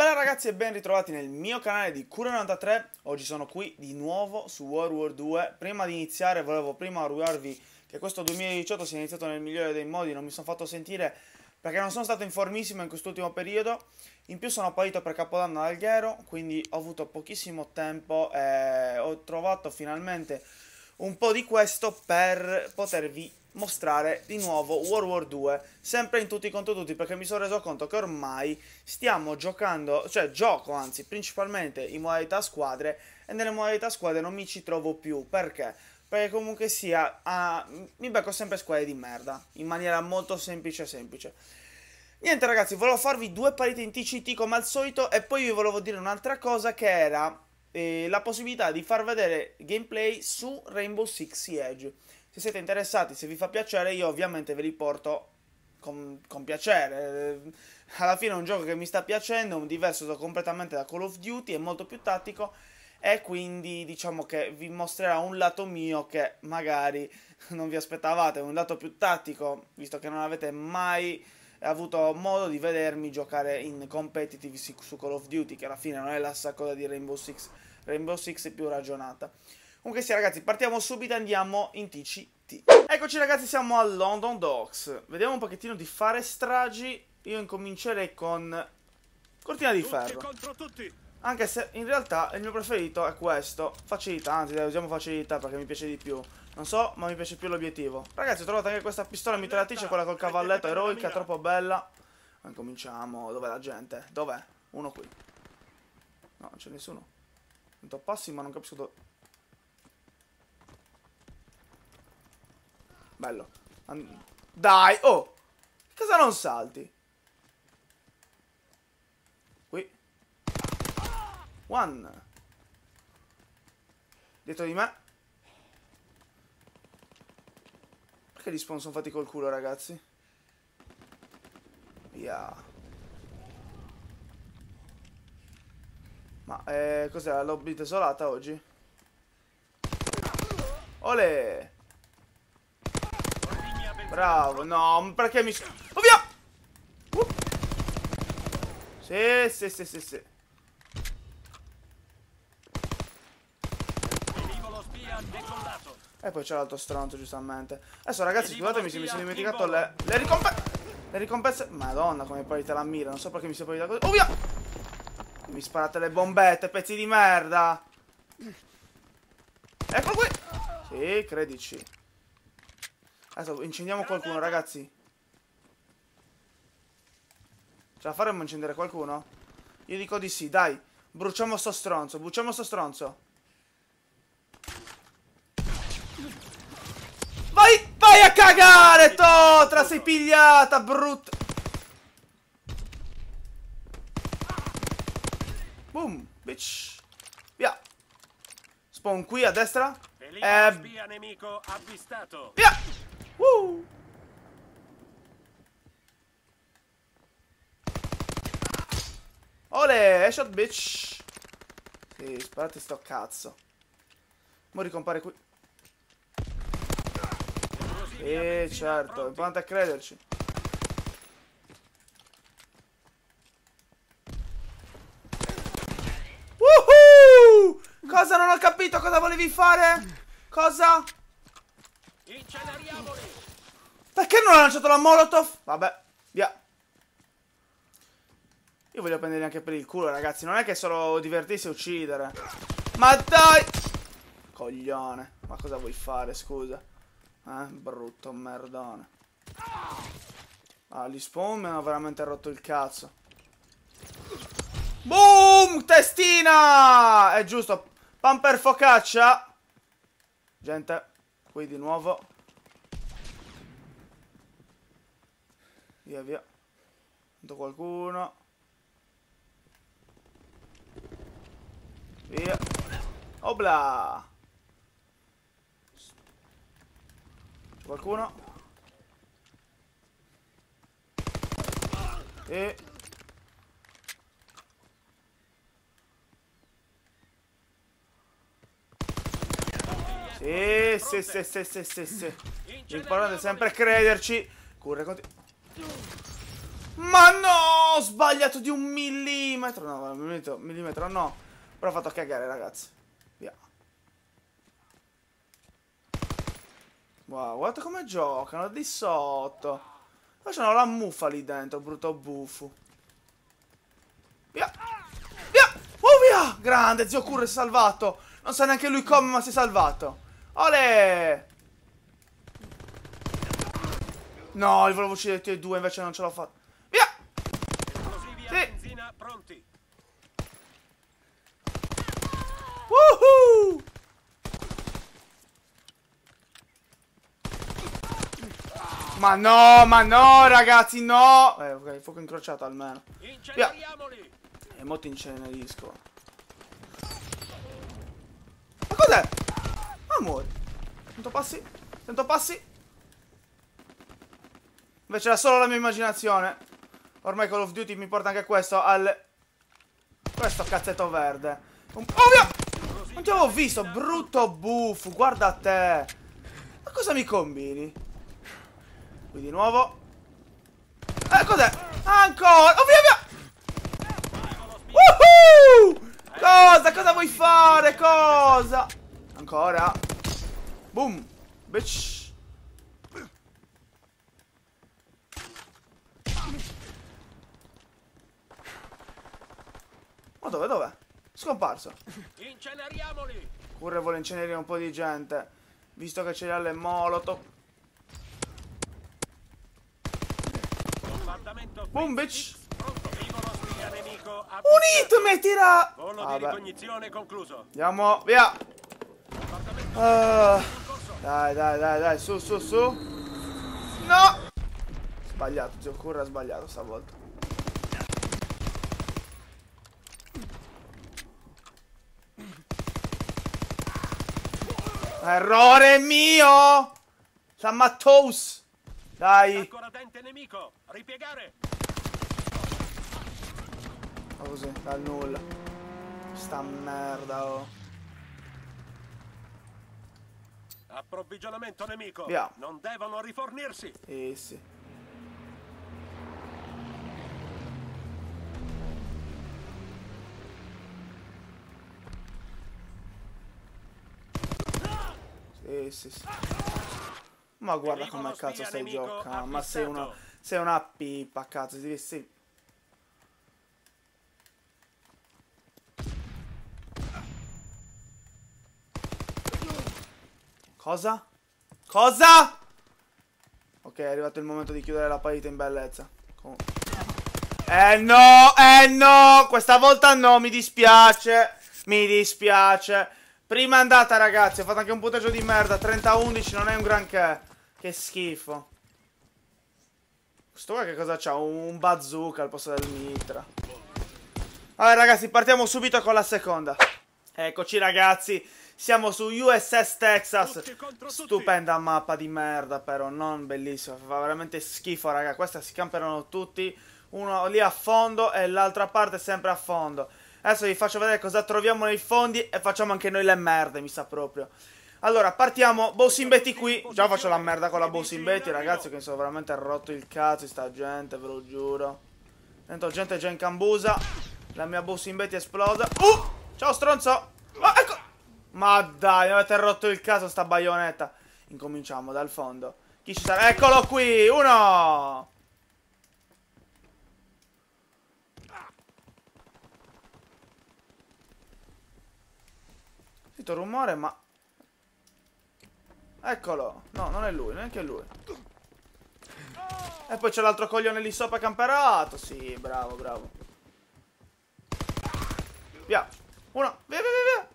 bella ragazzi e ben ritrovati nel mio canale di Cura93. Oggi sono qui di nuovo su World War 2 Prima di iniziare volevo prima augurarvi che questo 2018 sia iniziato nel migliore dei modi. Non mi sono fatto sentire perché non sono stato informissimo in quest'ultimo periodo. In più sono partito per Capodanno ad Alghero Quindi ho avuto pochissimo tempo e ho trovato finalmente un po' di questo per potervi mostrare di nuovo World War 2 sempre in tutti contro tutti perché mi sono reso conto che ormai stiamo giocando cioè gioco anzi principalmente in modalità squadre e nelle modalità squadre non mi ci trovo più. Perché? perché comunque sia ah, mi becco sempre squadre di merda in maniera molto semplice semplice. Niente ragazzi volevo farvi due partite in TCT come al solito e poi vi volevo dire un'altra cosa che era eh, la possibilità di far vedere gameplay su Rainbow Six Siege se siete interessati, se vi fa piacere, io ovviamente ve li porto con, con piacere. Alla fine è un gioco che mi sta piacendo, un diverso completamente da Call of Duty, è molto più tattico e quindi diciamo che vi mostrerà un lato mio che magari non vi aspettavate, un lato più tattico, visto che non avete mai avuto modo di vedermi giocare in competitive su Call of Duty, che alla fine non è la stessa cosa di Rainbow Six. Rainbow Six è più ragionata. Comunque sì ragazzi, partiamo subito e andiamo in TCT. Eccoci ragazzi, siamo a London Docks. Vediamo un pochettino di fare stragi. Io incomincerei con Cortina di Ferro. Anche se in realtà il mio preferito è questo. Facilità, anzi dai, usiamo facilità perché mi piace di più. Non so, ma mi piace più l'obiettivo. Ragazzi, ho trovato anche questa pistola mitragliatrice, quella col cavalletto eroica, troppo bella. Ma incominciamo. Dov'è la gente? Dov'è? Uno qui. No, non c'è nessuno. Sento passi, ma non capisco dove... Bello. Dai, oh! Cosa non salti? Qui. One. Dietro di me. Perché gli spawn sono fatti col culo, ragazzi? Via. Ma, eh, cos'è la lobby desolata oggi? Ole! Bravo, no, perché mi... Oh via! Uh. Sì, sì, sì, sì, sì. E poi c'è l'altro stronzo, giustamente. Adesso, ragazzi, scusatemi se mi sono dimenticato le, le ricompense. Le ricompense. Madonna, come poi te la mira. Non so perché mi sia poi da così. Oh via! Mi sparate le bombette, pezzi di merda. Ecco qui. Sì, credici. Adesso incendiamo qualcuno, ragazzi. Ce la faremo incendiare qualcuno? Io dico di sì, dai. Bruciamo sto stronzo, bruciamo sto stronzo. Vai, vai a cagare, Totra, sei pigliata, brutta. Boom, bitch. Via. Spawn qui a destra. Eh, via. Woo! Ole, headshot bitch. Sì, sparate sto cazzo. Mo ricompare qui. Sì, certo, importante a crederci. Woohoo! Cosa non ho capito? Cosa volevi fare? Cosa? Perché non ha lanciato la molotov? Vabbè, via. Io voglio prendere anche per il culo, ragazzi. Non è che solo divertirsi e uccidere. Ma dai! Coglione. Ma cosa vuoi fare, scusa? Eh, brutto merdone. Ah, gli spawn mi hanno veramente rotto il cazzo. Boom! Testina! È giusto. Pan per focaccia. Gente, Qui di nuovo. Via via. Sento qualcuno. Via. Obla! C'è qualcuno? E... Sì, sì, sì, sì, sì, sì, sì. L'importante è sempre crederci. Curre conti... Ma no! Ho sbagliato di un millimetro. No, millimetro, millimetro no. Però ho fatto cagare, ragazzi. Via. Wow, guarda come giocano di sotto. C'hanno la muffa lì dentro, brutto buffo. Via. Via. Oh, via. Grande, zio Curre si è salvato. Non sa neanche lui come, ma si è salvato. Ole. No, li volevo uccidere tutti e due, invece non ce l'ho fatta. Woohoo. Ma no, ma no, ragazzi, no! Eh, ok, fuoco incrociato almeno. Via. E mo ti incenerisco. Ma cos'è? Ma muori. Sento passi? Sento passi? Invece era solo la mia immaginazione. Ormai Call of Duty mi porta anche questo al... Questo cazzetto verde. Un... Oh via! Non ti avevo visto, brutto buffo, guarda te. Ma cosa mi combini? Qui di nuovo. Eh, cos'è? Ancora! Oh, via, via! Woohoo! Cosa? Cosa vuoi fare? Cosa? Ancora? Boom! Bitch! Ma dove? Dove? Scomparso. Inceneriamoli! Curre vuole incenerire un po' di gente. Visto che ce l'ha le molotov. Boom, bitch. Un hit mi tira. Andiamo, via. Uh, dai, dai, dai, dai, su, su, su. No. Sbagliato, zio Curra ha sbagliato stavolta. Errore mio! Sammatos! Dai! Ancora dente nemico! Ripiegare! Ma così, dal nulla. Sta merda, oh. Approvvigionamento nemico! Via. Non devono rifornirsi! Eh sì. Sì, sì, sì. Ma guarda come cazzo stai giocando. Ma sei una, sei una pipa, cazzo. Devi sì. Cosa? Cosa? Ok, è arrivato il momento di chiudere la partita in bellezza. Com eh no, eh no, questa volta no, mi dispiace. Mi dispiace. Prima andata ragazzi, ho fatto anche un punteggio di merda, 30-11 non è un granché. Che schifo. Questo qua che cosa c'ha? Un bazooka al posto del mitra. Allora ragazzi, partiamo subito con la seconda. Eccoci ragazzi, siamo su USS Texas. Stupenda mappa di merda però, non bellissima. Fa veramente schifo raga. Questa si camperano tutti. Uno lì a fondo e l'altra parte sempre a fondo. Adesso vi faccio vedere cosa troviamo nei fondi e facciamo anche noi le merde, mi sa proprio. Allora, partiamo. Bossing Betty qui. Già faccio la merda con la Bossing Betty, ragazzi, che mi sono veramente rotto il cazzo sta gente, ve lo giuro. Sento gente già in cambusa. La mia è esplosa. Uh! Ciao, stronzo! Oh, ecco! Ma dai, mi avete rotto il caso sta baionetta. Incominciamo dal fondo. Chi ci sarà? Eccolo qui! Uno! Sento rumore, ma Eccolo. No, non è lui, neanche lui. E poi c'è l'altro coglione lì sopra camperato. Sì, bravo, bravo. Via. Uno. Via, via, via,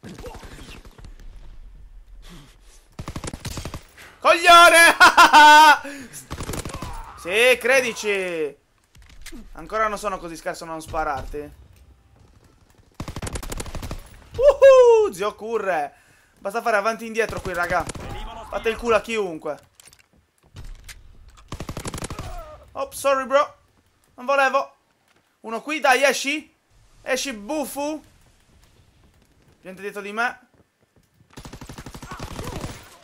via. Coglione! sì, credici. Ancora non sono così scarso a non spararti. Uhuh, zio Curre. Basta fare avanti e indietro qui, raga. Fate il culo a chiunque. Oh, sorry, bro. Non volevo. Uno qui, dai, esci. Esci, buffu. Gente dietro di me.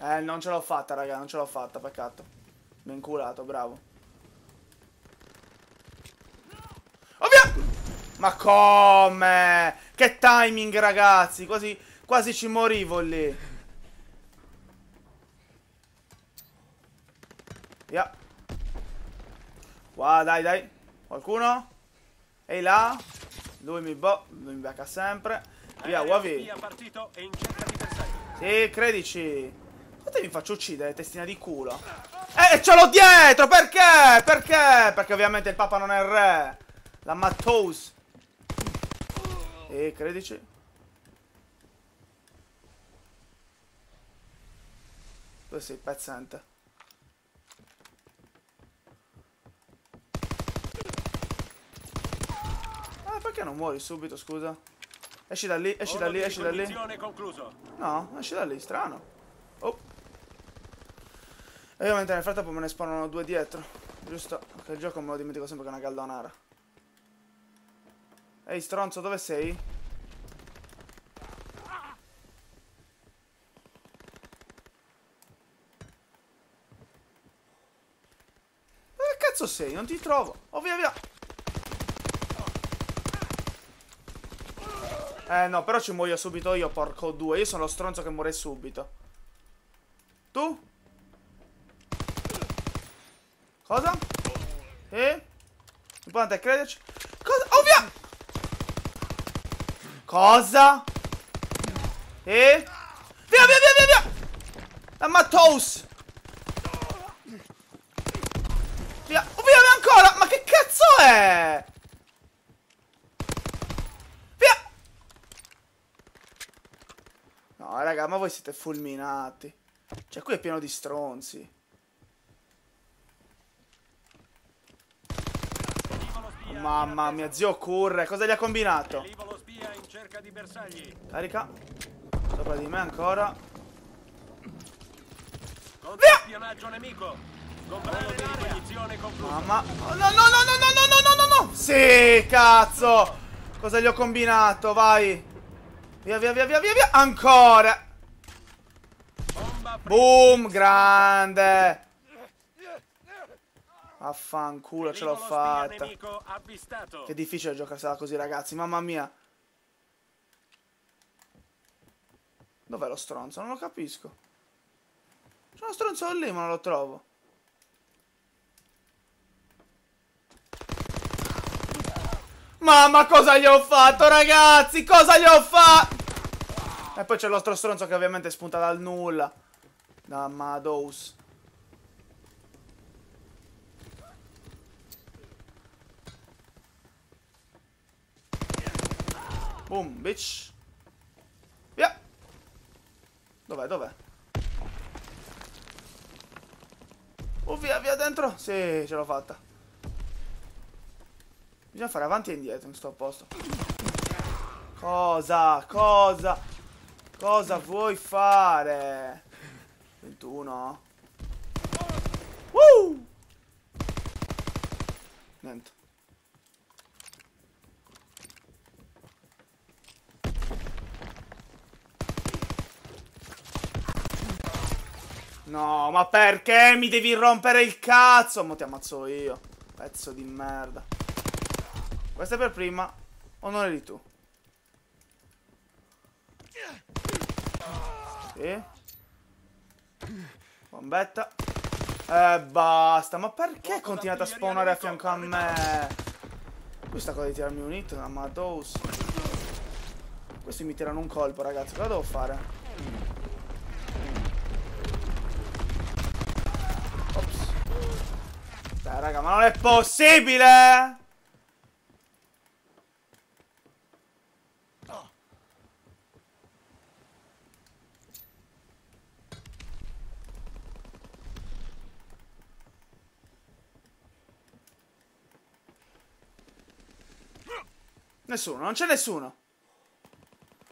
Eh, non ce l'ho fatta, raga, non ce l'ho fatta, peccato. Ben curato, bravo. Oh via! Ma come? Che timing, ragazzi! Quasi, quasi ci morivo lì. Via. Qua, dai, dai. Qualcuno? Ehi là? Lui mi, bo lui mi becca sempre. Via, Wavi. Sì, credici. Quanto mi faccio uccidere, testina di culo? Eh, ce l'ho dietro! Perché? Perché? Perché ovviamente il papa non è il re. La Mattous. E credici. Dove sei, pezzente? Ah, perché non muori subito, scusa? Esci da lì, esci da lì, esci da lì. No, esci da lì, strano. Oh. E ovviamente nel frattempo me ne spawnano due dietro. Giusto? Ok, il gioco me lo dimentico sempre che è una galdonara. Ehi, stronzo, dove sei? Dove cazzo sei? Non ti trovo. Oh, via, via. Eh, no, però ci muoio subito io, porco due. Io sono lo stronzo che muore subito. Tu? Cosa? Eh? L'importante è crederci. Cosa? Oh, via! Cosa? Eh? Via, via, via, via, via! La Matos! Via, oh, via, via ancora! Ma che cazzo è? Via! No, raga, ma voi siete fulminati. Cioè, qui è pieno di stronzi. Mamma mia, zio Curre, cosa gli ha combinato? Carica. Sopra di me ancora. Via! Mamma. Oh, no, no, no, no, no, no, no, no, no. Sì, cazzo. Cosa gli ho combinato? Vai. Via, via, via, via, via, via. Ancora. Boom, grande. Affanculo, ce l'ho fatta. Che difficile giocarsela così, ragazzi. Mamma mia. Dov'è lo stronzo? Non lo capisco. C'è uno stronzo lì, ma non lo trovo. Mamma, cosa gli ho fatto, ragazzi? Cosa gli ho fatto? E poi c'è l'altro stronzo che ovviamente spunta dal nulla. Da Mados. Boom, bitch. Dov'è, dov'è? Oh, via, via dentro. Sì, ce l'ho fatta. Bisogna fare avanti e indietro in sto posto. Cosa? Cosa? Cosa vuoi fare? 21. Woo! Niente. No, ma perché mi devi rompere il cazzo? Mo ti ammazzo io. Pezzo di merda. Questa è per prima. Onore di tu. Sì. Bombetta. Eh, basta. Ma perché continuate a spawnare a fianco a me? Questa cosa di tirarmi un hit, una Mados. Questi mi tirano un colpo, ragazzi. Cosa devo fare? Raga, ma non è possibile! Nessuno, non c'è nessuno.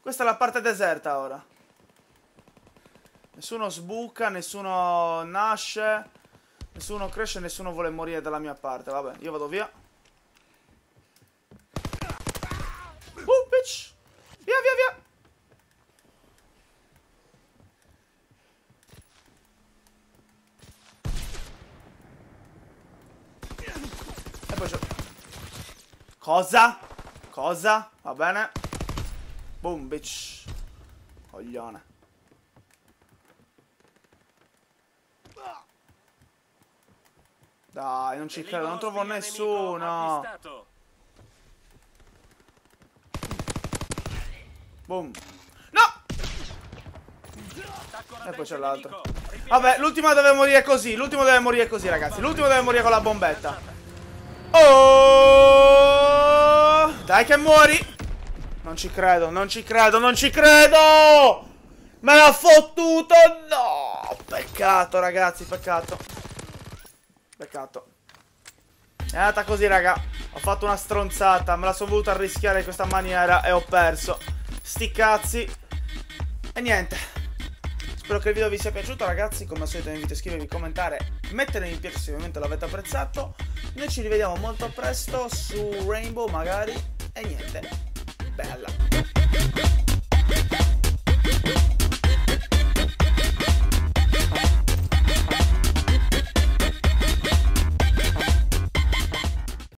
Questa è la parte deserta ora. Nessuno sbuca, nessuno nasce. Nessuno cresce, nessuno vuole morire dalla mia parte. Vabbè, io vado via. Oh, bitch! Via, via, via! E poi c'è... Cosa? Cosa? Va bene. Boom, bitch. Coglione. Dai, non ci credo, non trovo nessuno. Boom. No! E poi c'è l'altro. Vabbè, l'ultimo deve morire così. L'ultimo deve morire così, ragazzi. L'ultimo deve morire con la bombetta. Oh! Dai che muori. Non ci credo, non ci credo, non ci credo! Me l'ha fottuto! No! Peccato, ragazzi, peccato. Peccato. È andata così, raga. Ho fatto una stronzata. Me la sono voluta arrischiare in questa maniera e ho perso. Sti cazzi. E niente. Spero che il video vi sia piaciuto, ragazzi. Come al solito vi invito a iscrivervi, commentare, mettere mi piace se ovviamente l'avete apprezzato. Noi ci rivediamo molto presto su Rainbow, magari. E niente.